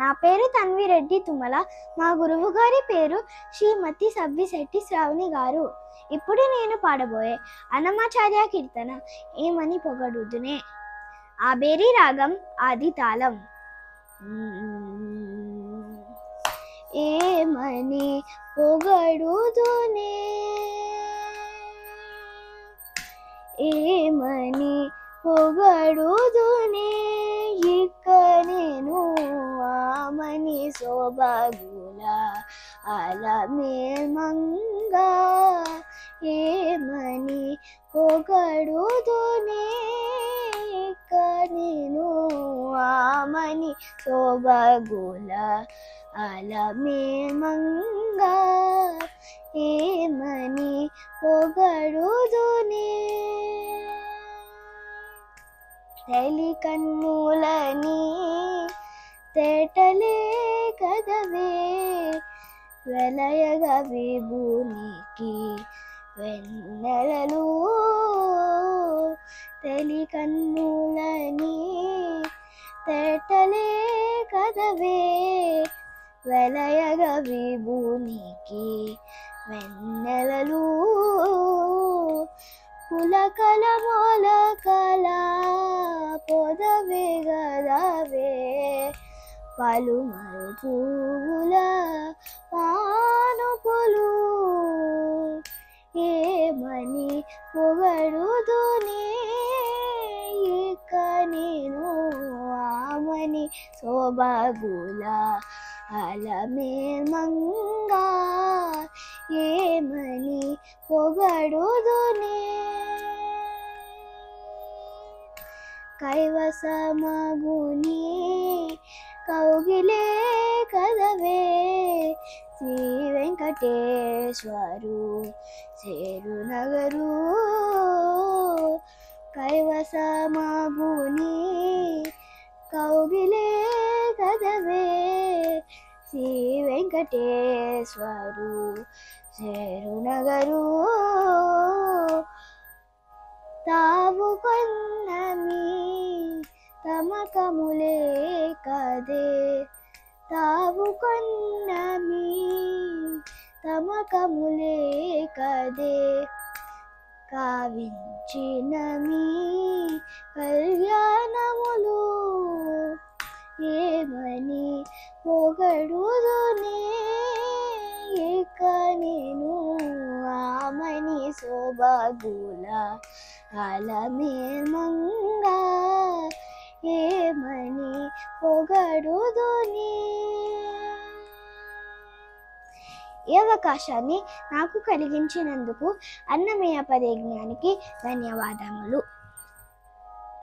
నా పేరు తన్విరెడ్డి తుమ్మల. మా గురువు గారి పేరు శ్రీమతి సవ్విశెట్టి శ్రావణి గారు. ఇప్పుడు నేను పాడబోయే అన్నమాచార్య కీర్తన ఏమని పొగడుదునే? ఆ బేరీ రాగం ఆది తాళం. ఏమని పొగడుదునే? ఏమని పొగడుదునే? ఆమని శోభగుల అలమేమంగా ఏమని పొగడుదునే? ఇక నేను ఆమని శోభగుల అలమేమంగా ఏమని పొగడుదునే? తెలి కన్నులని తేటలే కదవే వెలయగ భూమికి వెన్నెలలు తెలి కన్నులని. తేటలే కదవే వెలయగవి భూమికి వెన్నెలలు. పులకల మొలకల పొదవే గదవే పలు పువ్వుల పానుపులు ఏమని పొగడుదునే? ఇక నేను ఆమని శోభగుల అలమేమంగా ఏమని పొగడుదునే? కైవసమగుని కౌగిలే కదవే. శ్రీ వెంకటేశ్వరు చేరు నగరు. కైవసమగుని కౌగిలే కదవే. శ్రీ వెంకటేశ్వరు చేరు నగరు. తావు కొన్నమి తమకములే కదే. తావు కొన్నమి తమకములే కదే. కావించిన మీ కళ్యాణములు ఏమని పొగడుదునే? ఇక నేను ఆమని శోభగుల అలమేమంగా ఏమని పొగడుదునే. ఈ అవకాశాన్ని నాకు కలిగించినందుకు అన్నమయ్య పరిజ్ఞానికి ధన్యవాదములు.